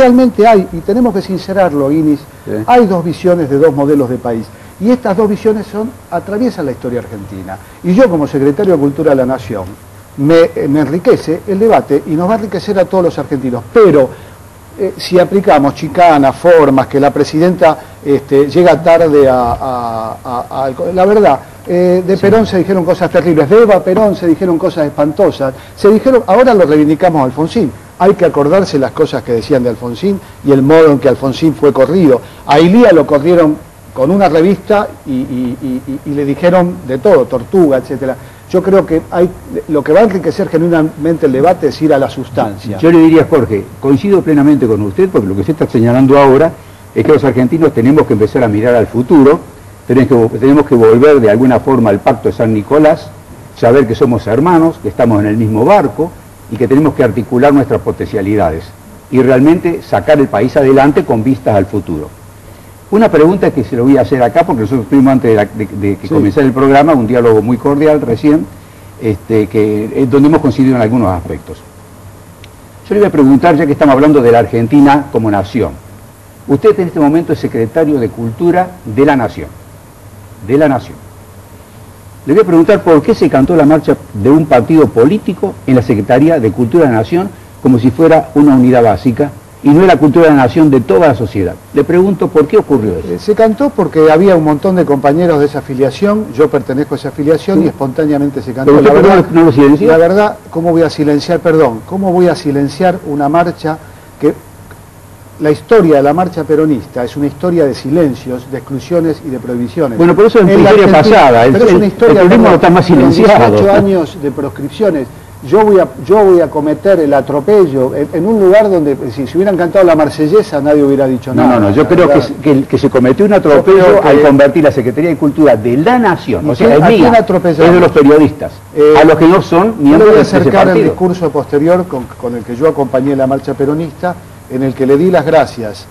Realmente hay, y tenemos que sincerarlo, Inis, Sí. hay dos visiones de dos modelos de país. Y estas dos visiones son, atraviesan la historia argentina. Y yo como secretario de Cultura de la Nación, me, me enriquece el debate y nos va a enriquecer a todos los argentinos. Pero eh, si aplicamos chicanas, formas, que la presidenta este, llega tarde a... a- a- al- la verdad, eh, de Perón se dijeron cosas terribles, de Eva Perón se dijeron cosas espantosas, se dijeron, ahora lo reivindicamos a Alfonsín, hay que acordarse las cosas que decían de Alfonsín y el modo en que Alfonsín fue corrido. A Ilía lo corrieron con una revista y, le dijeron de todo, tortuga, etcétera. Yo creo que lo que va a enriquecer genuinamente el debate es ir a la sustancia. Yo le diría, Jorge, coincido plenamente con usted, porque lo que usted está señalando ahora es que los argentinos tenemos que empezar a mirar al futuro, que, tenemos que volver de alguna forma al pacto de San Nicolás, saber que somos hermanos, que estamos en el mismo barco y que tenemos que articular nuestras potencialidades y realmente sacar el país adelante con vistas al futuro. Una pregunta que se lo voy a hacer acá, porque nosotros tuvimos antes de, la- de- de que Sí. comenzara el programa un diálogo muy cordial recién, este, que, es donde hemos coincidido en algunos aspectos. Yo le voy a preguntar, ya que estamos hablando de la Argentina como nación. Usted en este momento es secretario de Cultura de la Nación. De la Nación. Le voy a preguntar por qué se cantó la marcha de un partido político en la Secretaría de Cultura de la Nación como si fuera una unidad básica y no la cultura de la nación de toda la sociedad. Le pregunto por qué ocurrió eso. Eh, Se cantó porque había un montón de compañeros de esa afiliación, yo pertenezco a esa afiliación y espontáneamente se cantó. Pero La verdad, no lo silenció? la verdad, ¿cómo voy a silenciar, perdón, cómo voy a silenciar una marcha que la historia de la marcha peronista es una historia de silencios, de exclusiones y de prohibiciones. Bueno, pero eso es En la historia pasada, el- pero es el- una historia el no está más silenciado. 18 años de proscripciones. Yo voy, a, yo voy a cometer el atropello en, en un lugar donde si se hubieran cantado la marsellesa nadie hubiera dicho No, nada. no, no, yo la creo que, que, que se cometió un Yo atropello al convertir la Secretaría de Cultura de la Nación, ¿Y o sea, es mía, es de los periodistas, Eh, a los que no son Yo miembros voy a de ese acercar el discurso posterior con, con el que yo acompañé la marcha peronista, en el que le di las gracias,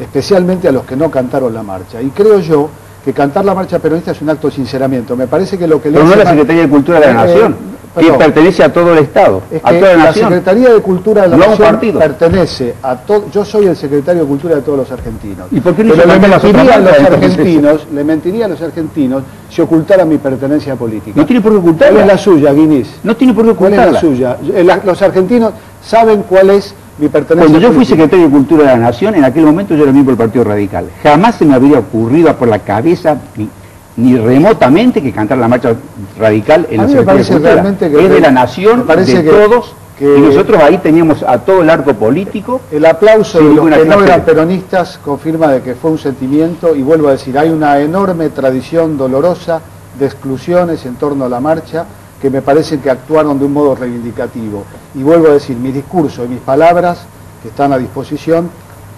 especialmente a los que no cantaron la marcha. Y creo yo que cantar la marcha peronista es un acto de sinceramiento. Me parece que lo que le Pero no hace la Secretaría de Cultura de la Eh, Nación, que pertenece a todo el Estado, Es a toda la la Nación. Secretaría de Cultura de la No Nación partido. pertenece a todo. Yo soy el secretario de Cultura de todos los argentinos. ¿Y por qué no Pero le mentiría a los argentinos, le mentiría a los argentinos si ocultara mi pertenencia política. No tiene por qué ¿Cuál ocultarla. es la suya, Guinness? No tiene por qué ¿Cuál es la ocultarla. suya? Eh, Los argentinos saben cuál es mi pertenencia Cuando yo fui secretario de Cultura de la Nación, en aquel momento yo era miembro del Partido Radical. Jamás se me habría ocurrido por la cabeza ni, ni remotamente que cantar la marcha radical en A la Secretaría de parece Cultura. realmente que- es de la nación, parece de que- todos, que- y nosotros ahí teníamos a todo el arco político. El aplauso de los que no eran peronistas confirma de que fue un sentimiento y vuelvo a decir, hay una enorme tradición dolorosa de exclusiones en torno a la marcha que me parece que actuaron de un modo reivindicativo. Y vuelvo a decir, mi discurso y mis palabras que están a disposición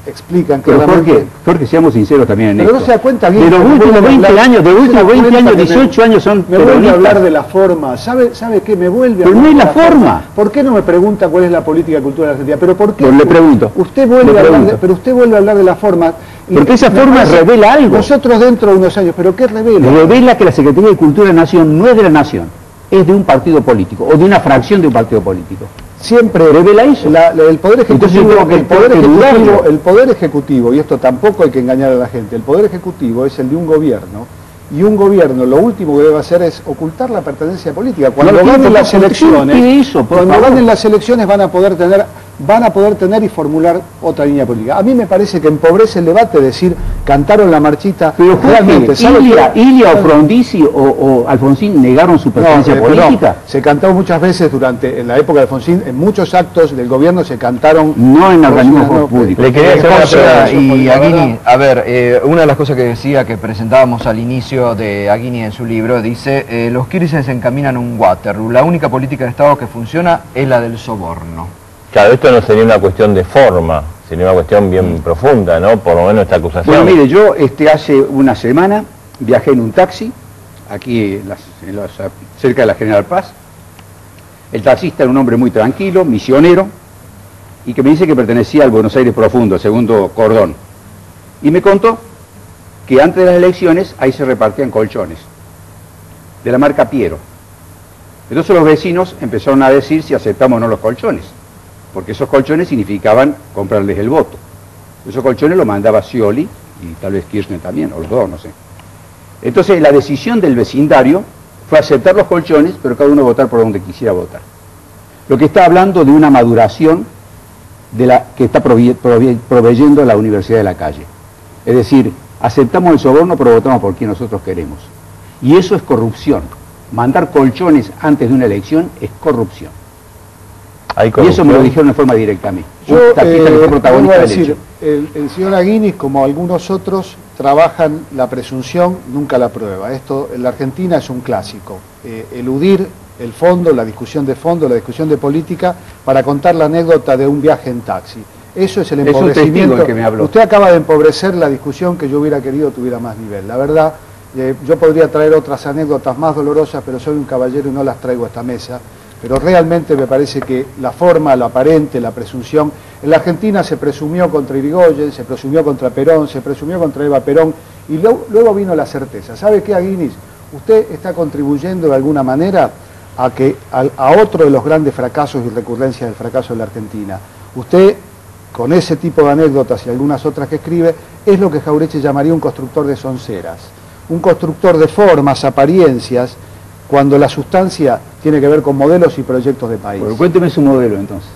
explican Pero claramente... Jorge, Jorge, seamos sinceros también en Pero esto. no se da cuenta bien. De los últimos vuelve a 20 hablar- años, de los ¿se da últimos 20 cuenta años, que me- 18 años son Me vuelve a hablar de la forma. ¿Sabe, sabe qué? Me vuelve a Pero no hablar es de la forma. ¿Por qué no me pregunta cuál es la política cultural de Argentina? ¿Pero por qué? Pues le pregunto. Usted vuelve Le a hablar de, pero usted vuelve a hablar de la forma. Porque esa forma parece- revela algo. Nosotros dentro de unos años, ¿pero qué revela? Revela que la Secretaría de Cultura de la Nación no es de la Nación, es de un partido político, o de una fracción de un partido político. Siempre Revela eso. la- la- el poder ejecutivo, que- el poder ejecutivo, dudarlo. el poder ejecutivo, y esto tampoco hay que engañar a la gente, el poder ejecutivo es el de un gobierno. Y un gobierno lo último que debe hacer es ocultar la pertenencia política. Cuando No, ¿quién ganen las elecciones, eso, cuando ganen las elecciones van a poder tener, van a poder tener y formular otra línea política. A mí me parece que empobrece el debate decir cantaron la marchita. Pero realmente, ¿sabe Ilia? Ilia o Frondizi o, o Alfonsín negaron su No, pertenencia eh, política. se cantó muchas veces durante, en la época de Alfonsín, en muchos actos del gobierno se cantaron. No en organismos No, públicos. Le quería hacer una Cosa, pregunta y Aguini, a ver, eh, una de las cosas que decía que presentábamos al inicio de Aguini en su libro, dice, eh, los Kirchner se encaminan a un Waterloo, la única política de Estado que funciona es la del soborno. Claro, esto no sería una cuestión de forma, sería una cuestión bien profunda, ¿no? Por lo menos esta acusación. Bueno, mire, yo este, hace una semana viajé en un taxi, aquí en las- en las- cerca de la General Paz. El taxista era un hombre muy tranquilo, misionero, y que me dice que pertenecía al Buenos Aires Profundo, el segundo cordón. Y me contó que antes de las elecciones ahí se repartían colchones, de la marca Piero. Entonces los vecinos empezaron a decir si aceptamos o no los colchones, porque esos colchones significaban comprarles el voto. Esos colchones lo mandaba Scioli y tal vez Kirchner también, o los dos, no sé. Entonces la decisión del vecindario fue aceptar los colchones, pero cada uno votar por donde quisiera votar. Lo que está hablando de una maduración de la que está proveyendo la Universidad de la Calle. Es decir, aceptamos el soborno, pero votamos por quien nosotros queremos. Y eso es corrupción. Mandar colchones antes de una elección es corrupción. Hay Y eso me lo dijeron de forma directa a mí. Yo fue eh, protagonista a decir, el, el señor Aguinis, como algunos otros, trabajan la presunción, nunca la prueba. Esto en la Argentina es un clásico. Eh, eludir el fondo, la discusión de fondo, la discusión de política, para contar la anécdota de un viaje en taxi. Eso es el empobrecimiento. el que me habló. Usted acaba de empobrecer la discusión que yo hubiera querido tuviera más nivel. La verdad, eh, yo podría traer otras anécdotas más dolorosas, pero soy un caballero y no las traigo a esta mesa. Pero realmente me parece que la forma, lo aparente, la presunción. En la Argentina se presumió contra Irigoyen, se presumió contra Perón, se presumió contra Eva Perón, y luego vino la certeza. ¿Sabe qué, Aguinis? Usted está contribuyendo de alguna manera a, que, a, a otro de los grandes fracasos y recurrencias del fracaso de la Argentina. Usted con ese tipo de anécdotas y algunas otras que escribe, es lo que Jaureche llamaría un constructor de sonceras, un constructor de formas, apariencias, cuando la sustancia tiene que ver con modelos y proyectos de país. Bueno, cuénteme su modelo entonces.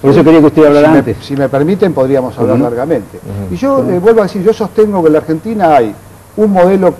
Por eso quería que usted hablara si, me, antes. si me permiten, podríamos ¿Cómo hablar largamente. Y yo eh, vuelvo a decir, yo sostengo que en la Argentina hay un modelo,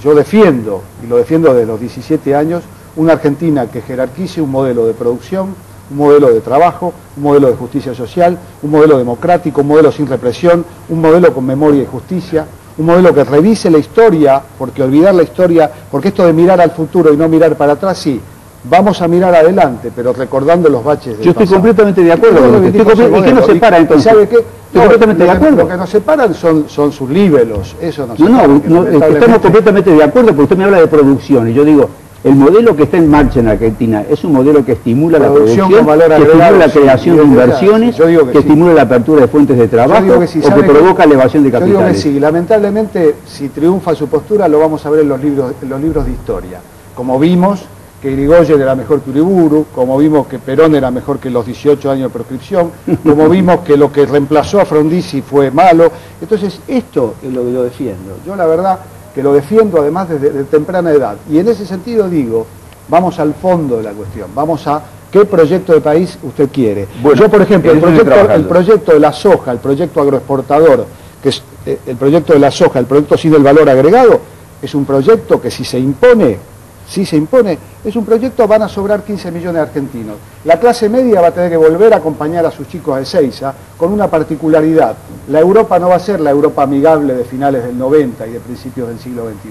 yo defiendo, y lo defiendo desde los 17 años, una Argentina que jerarquice un modelo de producción, un modelo de trabajo, un modelo de justicia social, un modelo democrático, un modelo sin represión, un modelo con memoria y justicia, un modelo que revise la historia, porque olvidar la historia, porque esto de mirar al futuro y no mirar para atrás, sí, vamos a mirar adelante, pero recordando los baches del Yo estoy pasado. completamente de acuerdo con usted. Estoy ¿Y qué nos separa entonces? ¿sabe qué? Estoy completamente lo de acuerdo. Lo que nos separan son, son sus líbelos, eso nos No, no, separa, no, estamos completamente de acuerdo porque usted me habla de producción y yo digo, el modelo que está en marcha en Argentina es un modelo que estimula la Producción que estimula la creación de inversiones, yo digo que que sí. estimula la apertura de fuentes de Yo trabajo digo que sí, o que provoca elevación de Yo digo que capitales. sí, lamentablemente si triunfa su postura lo vamos a ver en los libros, en los libros de historia. Como vimos que Irigoyen era mejor que Uriburu, como vimos que Perón era mejor que los 18 años de proscripción, como vimos que lo que reemplazó a Frondizi fue malo. Entonces esto es lo que yo defiendo. Yo la verdad que lo defiendo además desde de temprana edad. Y en ese sentido digo, vamos al fondo de la cuestión, vamos a qué proyecto de país usted quiere. Bueno, yo, por ejemplo, el proyecto, el proyecto de la soja, el proyecto agroexportador, que es eh, el proyecto de la soja, el proyecto sin el valor agregado, es un proyecto que si se impone, si se impone, es un proyecto, van a sobrar 15 millones de argentinos. La clase media va a tener que volver a acompañar a sus chicos de Seiza con una particularidad. La Europa no va a ser la Europa amigable de finales del 90 y de principios del siglo XXI.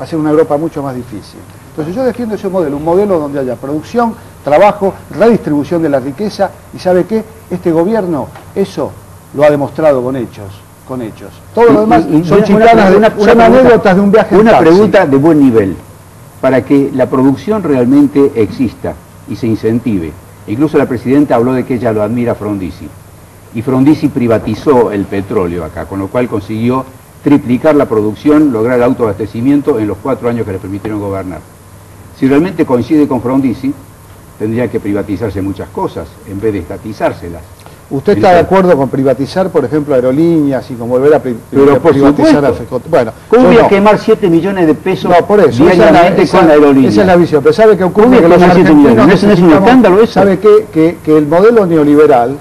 Va a ser una Europa mucho más difícil. Entonces yo defiendo ese modelo, un modelo donde haya producción, trabajo, redistribución de la riqueza y ¿sabe qué? Este gobierno eso lo ha demostrado con hechos, con hechos. Todo lo demás Y- y son chicanas, de- una- son una pregunta- anécdotas de un viaje en Una taxi. pregunta de buen nivel. Para que la producción realmente exista y se incentive. Incluso la presidenta habló de que ella lo admira Frondizi. Y Frondizi privatizó el petróleo acá, con lo cual consiguió triplicar la producción, lograr el autoabastecimiento en los cuatro años que le permitieron gobernar. Si realmente coincide con Frondizi, tendría que privatizarse muchas cosas en vez de estatizárselas. ¿Usted está de acuerdo con privatizar, por ejemplo, aerolíneas y con volver a pri- Pero por privatizar a. FECOT? Bueno, ¿Cómo voy a no. quemar 7 millones de pesos No, por eso, esa es, la, diariamente esa- con la aerolínea? esa es la visión. Pero ¿sabe qué ocurre? ¿Cómo Que los argentinos ¿No es- un escándalo eso? ¿Sabe qué? Que, que el modelo neoliberal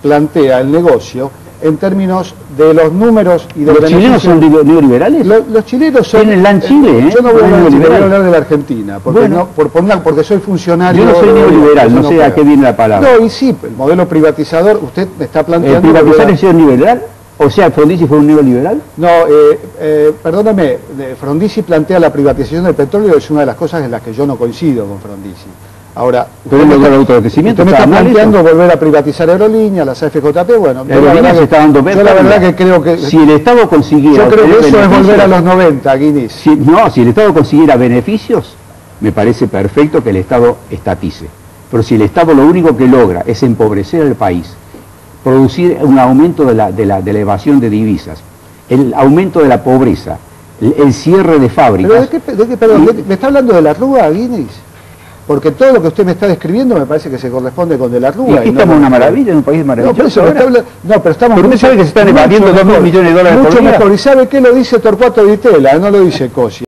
plantea el negocio en términos de los números y de ¿Los chilenos son neo- neoliberales? Lo- los chilenos son... Tienen LAN Chile, ¿eh? Yo no voy a No hablar, de Chile, voy a neoliberal. hablar de la Argentina, porque, Bueno. no, por, por porque soy funcionario... Yo no soy neoliberal, no entonces sé a qué viene la palabra. No, y sí, el modelo privatizador, usted me está ¿El planteando... privatizar volver a- es ser neoliberal? O sea, Frondizi fue un neoliberal. No, eh, eh, perdóname, Frondizi plantea la privatización del petróleo, es una de las cosas en las que yo no coincido con Frondizi. Ahora, Pero está- el autoabastecimiento, me está ¿está mal planteando eso? volver a privatizar aerolíneas, las AFJP, bueno, La aerolínea se está dando yo la verdad que creo que... Si el Estado consiguiera... yo creo que eso es volver a los 90, Guinness. si- no, si el Estado consiguiera beneficios, me parece perfecto que el Estado estatice. Pero si el Estado lo único que logra es empobrecer al país, producir un aumento de la, de la, de la evasión de divisas, el aumento de la pobreza, el, el cierre de Pero fábricas... de qué, de qué- perdón, ¿me está hablando de la Rúa, Guinness? Porque todo lo que usted me está describiendo me parece que se corresponde con De la Y Rúa. aquí no estamos en una maravilla, en un país No, maravilloso. pero, está habla- no, pero estamos Pero usted sabe que se están mucho evadiendo dos mil mejor, millones de dólares por Mucho mejor. ¿Y sabe qué lo dice Torcuato Vitela? No lo dice Cosi.